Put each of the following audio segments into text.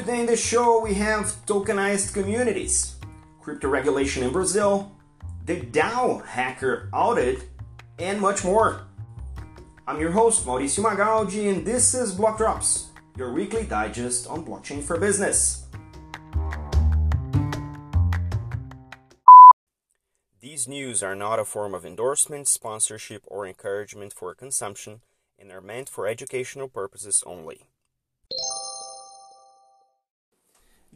Today in the show we have tokenized communities, crypto regulation in Brazil, the DAO hacker audit, and much more. I'm your host, Mauricio Magaldi, and this is Block Drops, your weekly digest on blockchain for business. These news are not a form of endorsement, sponsorship, or encouragement for consumption and are meant for educational purposes only.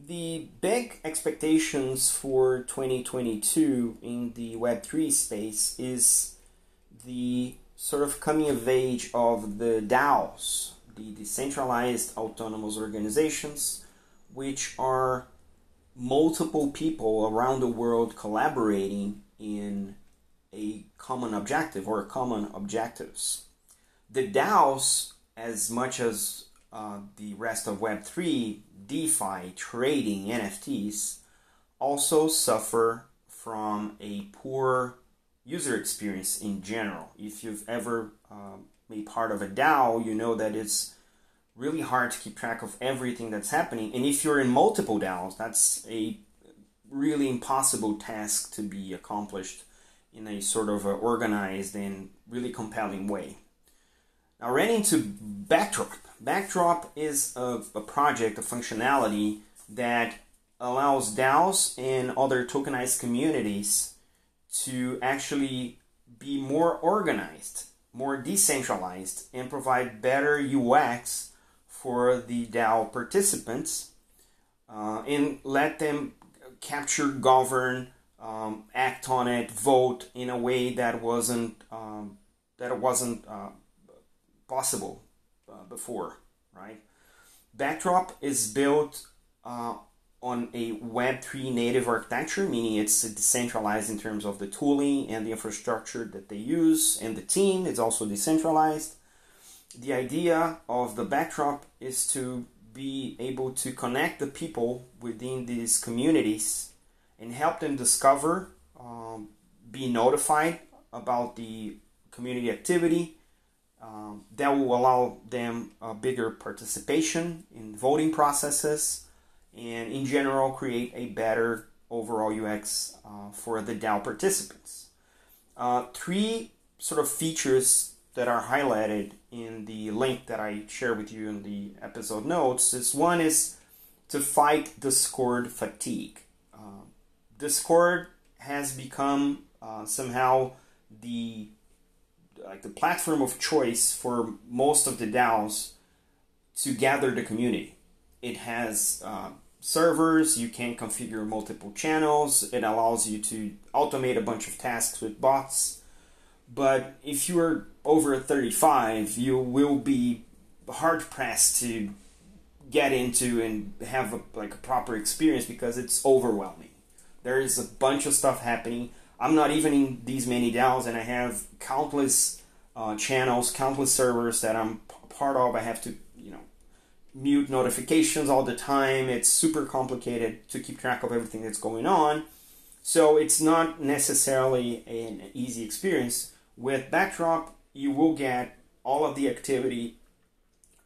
The big expectations for 2022 in the Web3 space is the sort of coming of age of the DAOs, the decentralized autonomous organizations, which are multiple people around the world collaborating in a common objective or common objectives. The DAOs, as much as uh, the rest of Web3, DeFi, trading, NFTs, also suffer from a poor user experience in general. If you've ever uh, made part of a DAO, you know that it's really hard to keep track of everything that's happening. And if you're in multiple DAOs, that's a really impossible task to be accomplished in a sort of organized and really compelling way. Now, ran into Backdrop. Backdrop is a, a project, a functionality that allows DAOs and other tokenized communities to actually be more organized, more decentralized, and provide better UX for the DAO participants uh, and let them capture, govern, um, act on it, vote in a way that wasn't um, that wasn't uh, possible uh, before, right? Backdrop is built uh, on a Web3 native architecture, meaning it's decentralized in terms of the tooling and the infrastructure that they use, and the team It's also decentralized. The idea of the backdrop is to be able to connect the people within these communities and help them discover, um, be notified about the community activity. Um, that will allow them a bigger participation in voting processes and, in general, create a better overall UX uh, for the DAO participants. Uh, three sort of features that are highlighted in the link that I share with you in the episode notes is one is to fight Discord fatigue. Uh, Discord has become uh, somehow the like the platform of choice for most of the DAOs to gather the community. It has uh, servers, you can configure multiple channels, it allows you to automate a bunch of tasks with bots. But if you're over 35, you will be hard pressed to get into and have a, like a proper experience because it's overwhelming. There is a bunch of stuff happening. I'm not even in these many DAOs, and I have countless uh, channels, countless servers that I'm part of. I have to, you know, mute notifications all the time. It's super complicated to keep track of everything that's going on. So it's not necessarily an easy experience. With Backdrop, you will get all of the activity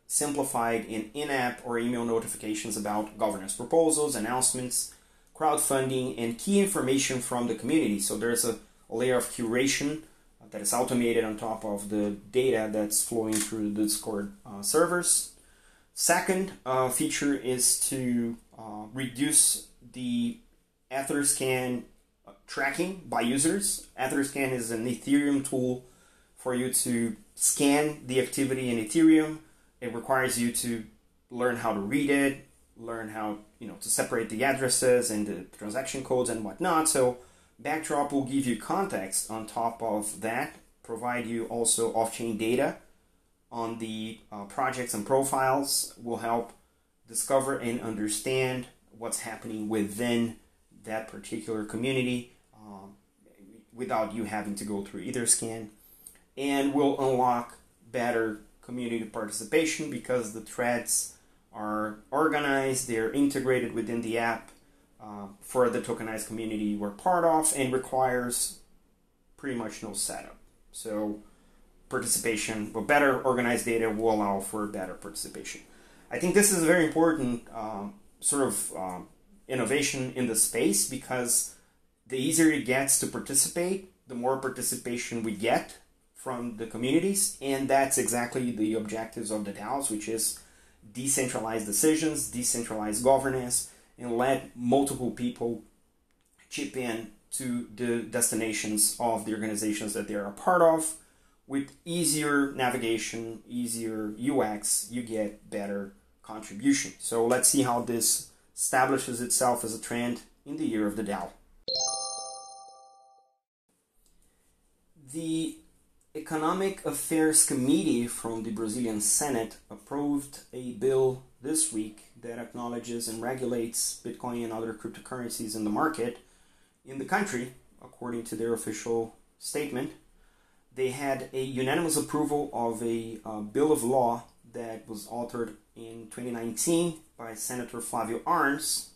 simplified in in-app or email notifications about governance proposals, announcements, crowdfunding, and key information from the community. So there's a, a layer of curation that is automated on top of the data that's flowing through the Discord uh, servers. Second uh, feature is to uh, reduce the Etherscan uh, tracking by users. Etherscan is an Ethereum tool for you to scan the activity in Ethereum. It requires you to learn how to read it, learn how you know to separate the addresses and the transaction codes and whatnot. So Backdrop will give you context on top of that, provide you also off-chain data on the uh, projects and profiles, will help discover and understand what's happening within that particular community um, without you having to go through Etherscan, and will unlock better community participation because the threads are organized, they're integrated within the app uh, for the tokenized community we're part of and requires pretty much no setup. So participation, but better organized data will allow for better participation. I think this is a very important um, sort of um, innovation in the space because the easier it gets to participate, the more participation we get from the communities, and that's exactly the objectives of the DAOs, which is decentralized decisions, decentralized governance, and let multiple people chip in to the destinations of the organizations that they are a part of. With easier navigation, easier UX, you get better contribution. So let's see how this establishes itself as a trend in the year of the DAO. The Economic Affairs Committee from the Brazilian Senate approved a bill this week that acknowledges and regulates Bitcoin and other cryptocurrencies in the market in the country, according to their official statement. They had a unanimous approval of a uh, bill of law that was authored in 2019 by Senator Flavio Arns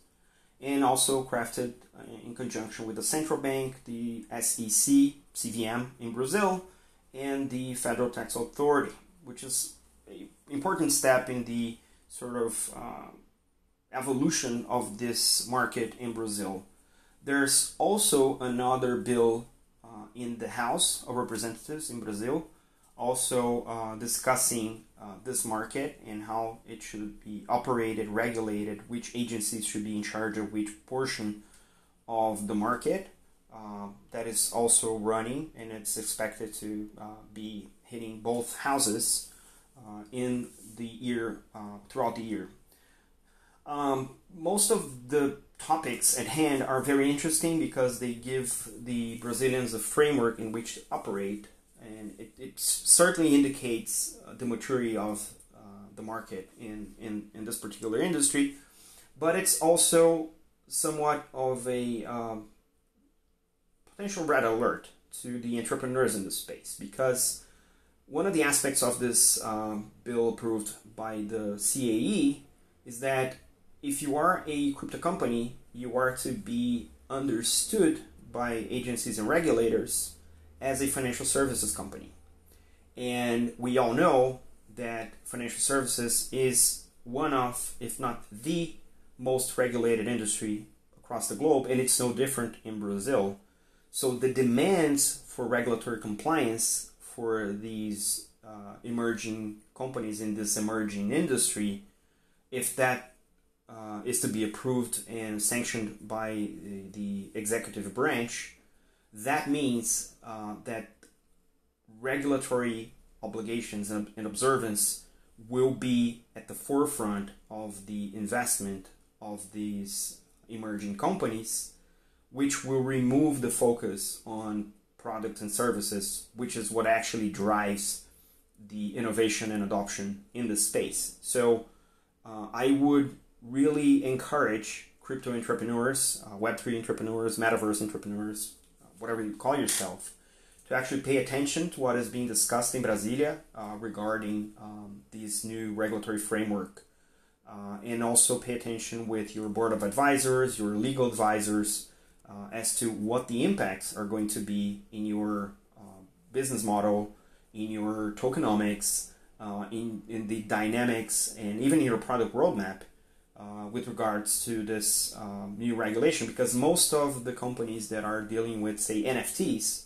and also crafted uh, in conjunction with the central bank, the SEC, CVM in Brazil, and the Federal Tax Authority, which is an important step in the sort of uh, evolution of this market in Brazil. There's also another bill uh, in the House of Representatives in Brazil, also uh, discussing uh, this market and how it should be operated, regulated, which agencies should be in charge of which portion of the market. Uh, that is also running, and it's expected to uh, be hitting both houses uh, in the year uh, throughout the year. Um, most of the topics at hand are very interesting because they give the Brazilians a framework in which to operate, and it, it certainly indicates uh, the maturity of the market in, in, in this particular industry. But it's also somewhat of a um, potential red alert to the entrepreneurs in the space because one of the aspects of this um, bill approved by the CAE is that if you are a crypto company, you are to be understood by agencies and regulators as a financial services company. And we all know that financial services is one of, if not the most regulated industry across the globe, and it's no different in Brazil. So the demands for regulatory compliance for these uh, emerging companies in this emerging industry, if that uh, is to be approved and sanctioned by the executive branch, that means uh, that regulatory obligations and, and observance will be at the forefront of the investment of these emerging companies which will remove the focus on products and services, which is what actually drives the innovation and adoption in the space. So uh, I would really encourage crypto entrepreneurs, uh, Web3 entrepreneurs, metaverse entrepreneurs, uh, whatever you call yourself, to actually pay attention to what is being discussed in Brasilia uh, regarding um, this new regulatory framework. Uh, and also pay attention with your board of advisors, your legal advisors, uh, as to what the impacts are going to be in your uh, business model, in your tokenomics, uh, in, in the dynamics, and even in your product roadmap uh, with regards to this um, new regulation. Because most of the companies that are dealing with, say, NFTs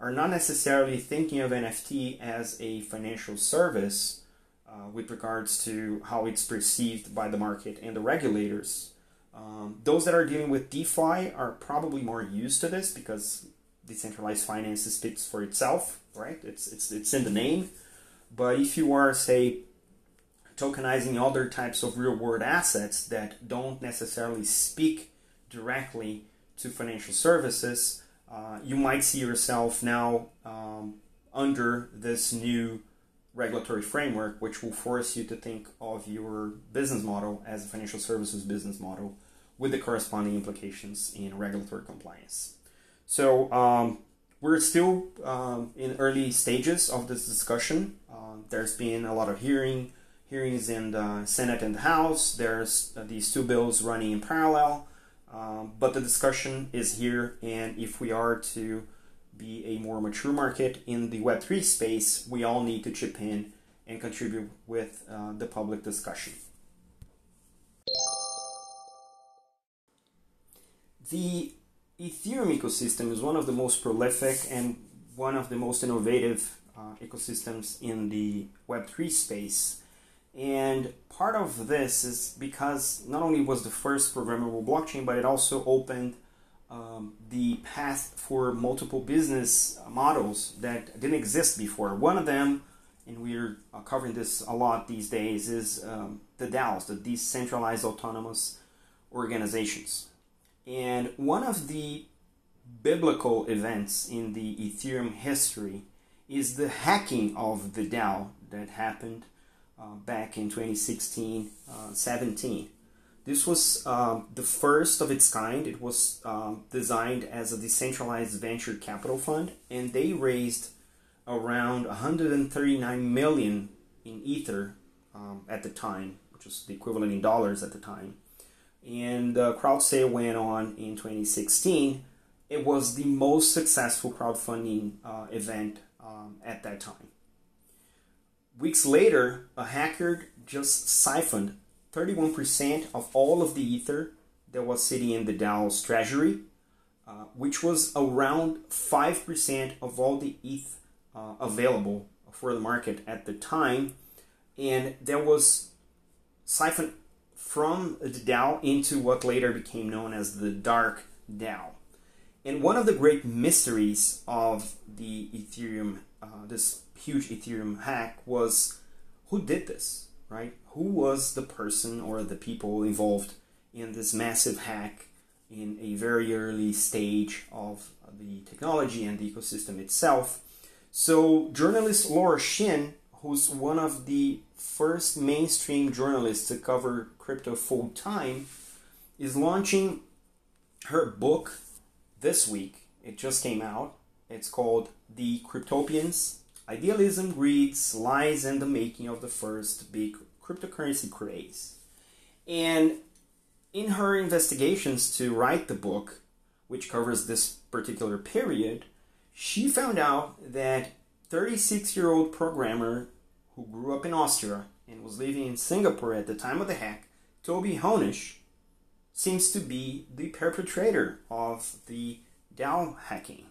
are not necessarily thinking of NFT as a financial service. Uh, with regards to how it's perceived by the market and the regulators, um, those that are dealing with DeFi are probably more used to this because decentralized finance speaks for itself, right? It's, it's, it's in the name. But if you are, say, tokenizing other types of real world assets that don't necessarily speak directly to financial services, uh, you might see yourself now um, under this new regulatory framework, which will force you to think of your business model as a financial services business model with the corresponding implications in regulatory compliance. So um, we're still um, in early stages of this discussion. Uh, there's been a lot of hearing hearings in the Senate and the House. There's uh, these two bills running in parallel, um, but the discussion is here. And if we are to be a more mature market in the Web3 space, we all need to chip in and contribute with uh, the public discussion. The Ethereum ecosystem is one of the most prolific and one of the most innovative uh, ecosystems in the Web3 space. And part of this is because not only was the first programmable blockchain, but it also opened um, the path for multiple business models that didn't exist before. One of them, and we're uh, covering this a lot these days, is um, the DAOs, the decentralized autonomous organizations. And one of the biblical events in the Ethereum history is the hacking of the DAO that happened uh, back in 2016 uh, 17. This was um, the first of its kind. It was um, designed as a decentralized venture capital fund, and they raised around 139 million in Ether um, at the time, which was the equivalent in dollars at the time. And the crowd sale went on in 2016. It was the most successful crowdfunding uh, event um, at that time. Weeks later, a hacker just siphoned 31% of all of the Ether that was sitting in the DAO's treasury, uh, which was around 5% of all the ETH uh, available for the market at the time. And there was siphoned from the DAO into what later became known as the Dark DAO. And one of the great mysteries of the Ethereum, uh, this huge Ethereum hack, was who did this, right? Who was the person or the people involved in this massive hack in a very early stage of the technology and the ecosystem itself? So, journalist Laura Shin, who's one of the first mainstream journalists to cover crypto full time, is launching her book this week. It just came out. It's called The Cryptopians Idealism, Greed, Lies, and the Making of the First Big Cryptocurrency Craze. And in her investigations to write the book, which covers this particular period, she found out that 36 year old programmer who grew up in Austria and was living in Singapore at the time of the hack, Toby Hoenisch, seems to be the perpetrator of the DAO hacking.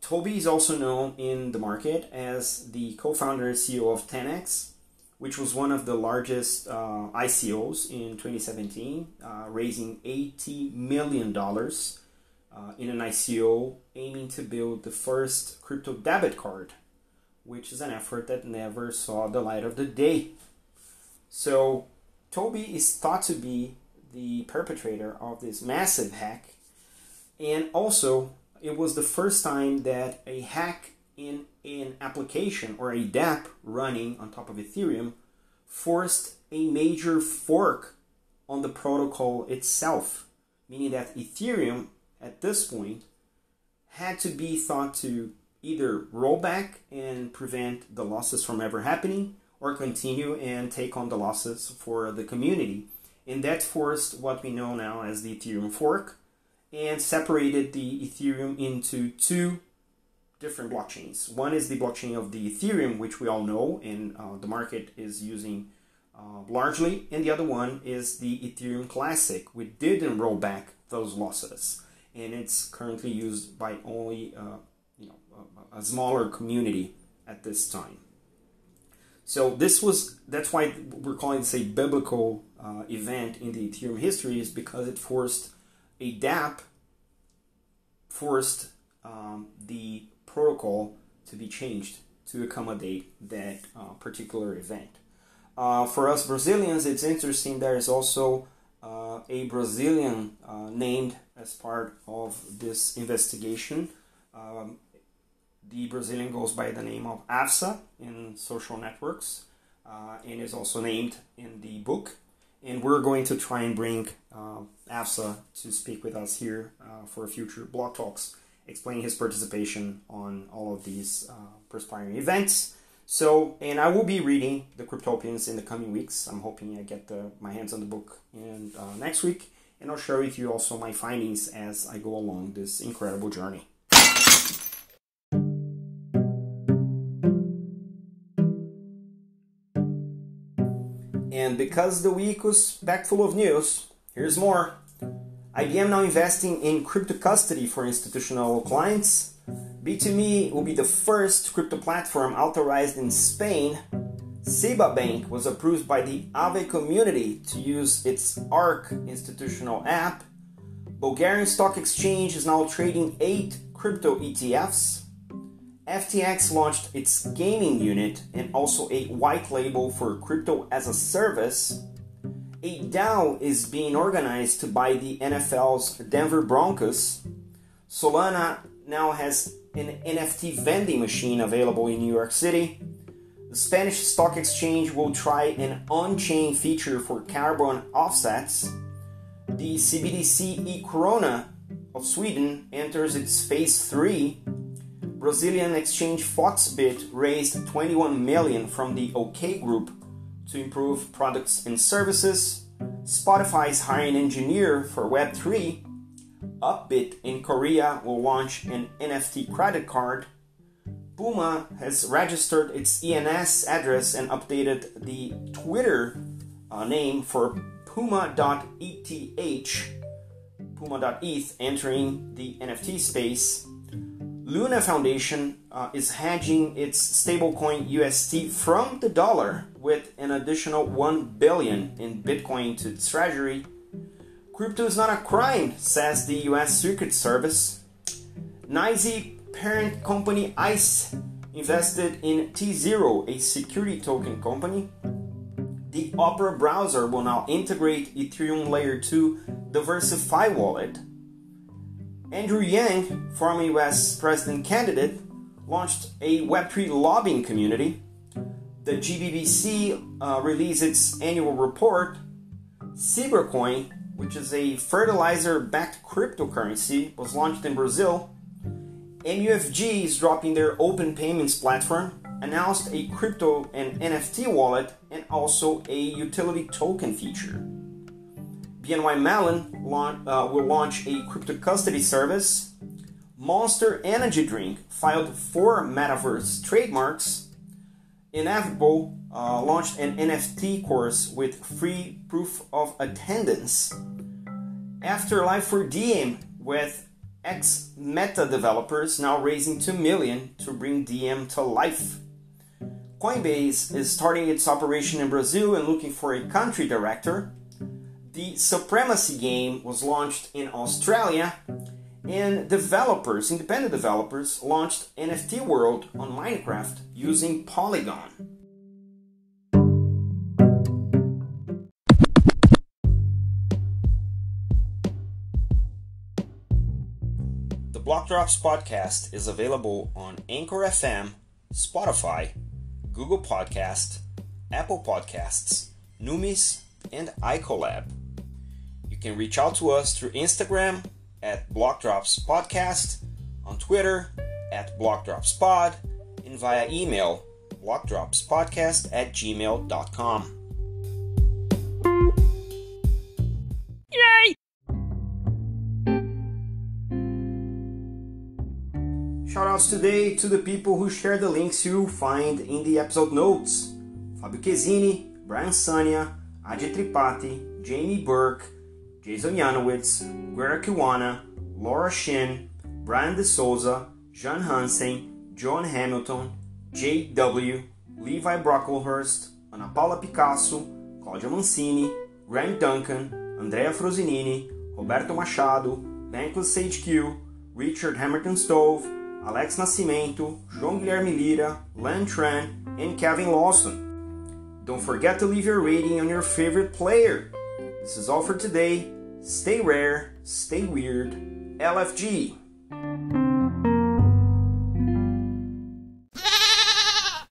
Toby is also known in the market as the co founder and CEO of 10x, which was one of the largest uh, ICOs in 2017, uh, raising $80 million uh, in an ICO aiming to build the first crypto debit card, which is an effort that never saw the light of the day. So, Toby is thought to be the perpetrator of this massive hack, and also it was the first time that a hack in an application or a dApp running on top of Ethereum forced a major fork on the protocol itself, meaning that Ethereum at this point had to be thought to either roll back and prevent the losses from ever happening or continue and take on the losses for the community. And that forced what we know now as the Ethereum fork and separated the Ethereum into two different blockchains. One is the blockchain of the Ethereum, which we all know and uh, the market is using uh, largely, and the other one is the Ethereum Classic, which didn't roll back those losses and it's currently used by only uh, a, smaller community at this time. So this was that's why we're calling this a biblical uh, event in the Ethereum history is because it forced a DAP forced um, the protocol to be changed to accommodate that uh, particular event. Uh, for us Brazilians, it's interesting. There is also uh, a Brazilian uh, named as part of this investigation. Um, the Brazilian goes by the name of AFSA in social networks uh, and is also named in the book. And we're going to try and bring uh, AFSA to speak with us here uh, for future blog talks, explaining his participation on all of these uh, perspiring events. So, and I will be reading the Cryptopians in the coming weeks. I'm hoping I get the, my hands on the book in uh, next week and I'll share with you also my findings as I go along this incredible journey. And because the week was packed full of news, here's more. IBM now investing in crypto custody for institutional clients. Bit2Me will be the first crypto platform authorized in Spain. SEBA Bank was approved by the Aave community to use its ARC institutional app. Bulgarian Stock Exchange is now trading eight crypto ETFs. FTX launched its gaming unit and also a white label for crypto as a service. A DAO is being organized to buy the NFL's Denver Broncos. Solana now has an NFT vending machine available in New York City. The Spanish Stock Exchange will try an on chain feature for carbon offsets. The CBDC e krona of Sweden enters its phase 3 Brazilian exchange Foxbit raised 21 million from the OK Group to improve products and services. Spotify is hiring engineer for Web3. Upbit in Korea will launch an NFT credit card. Puma has registered its ENS address and updated the Twitter uh, name for Puma.eth, Puma.eth entering the NFT space. Luna Foundation uh, is hedging its stablecoin UST from the dollar with an additional 1 billion in Bitcoin to its treasury. Crypto is not a crime, says the US Secret Service. NYSE parent company ICE invested in T0, a security token company. The Opera browser will now integrate Ethereum Layer 2 Diversify wallet Andrew Yang, former US president candidate, launched a Web3 lobbying community. The GBBC uh, released its annual report. Coin, which is a fertilizer backed cryptocurrency, was launched in Brazil. MUFG is dropping their open payments platform, announced a crypto and NFT wallet, and also a utility token feature. BNY Mellon uh, will launch a crypto custody service. Monster Energy Drink filed four metaverse trademarks. Inevitable uh, launched an NFT course with free proof of attendance. Afterlife for Diem with ex Meta developers now raising 2 million to bring Diem to life. Coinbase is starting its operation in Brazil and looking for a country director. The Supremacy game was launched in Australia, and developers, independent developers, launched NFT World on Minecraft using Polygon. The Block Drops podcast is available on Anchor FM, Spotify, Google Podcast, Apple Podcasts, Numis, and iColab can reach out to us through Instagram at Blockdrops Podcast, on Twitter at Blockdropspod, and via email blockdropspodcast at gmail.com. Yay! Shoutouts today to the people who share the links you'll find in the episode notes. Fabio Chesini, Brian Sanya, Ajay Tripati, Jamie Burke, Jason Yanowitz, Guerra Kiwana, Laura Shin, Brian De Souza, John Hansen, John Hamilton, J.W., Levi Brocklehurst, Ana Paula Picasso, Claudia Mancini, Grant Duncan, Andrea Frosinini, Roberto Machado, Bankless Sage Q, Richard Hamilton Stove, Alex Nascimento, João Guilherme Lira, Len Tran, and Kevin Lawson. Don't forget to leave your rating on your favorite player. This is all for today. Stay rare, stay weird. LFG.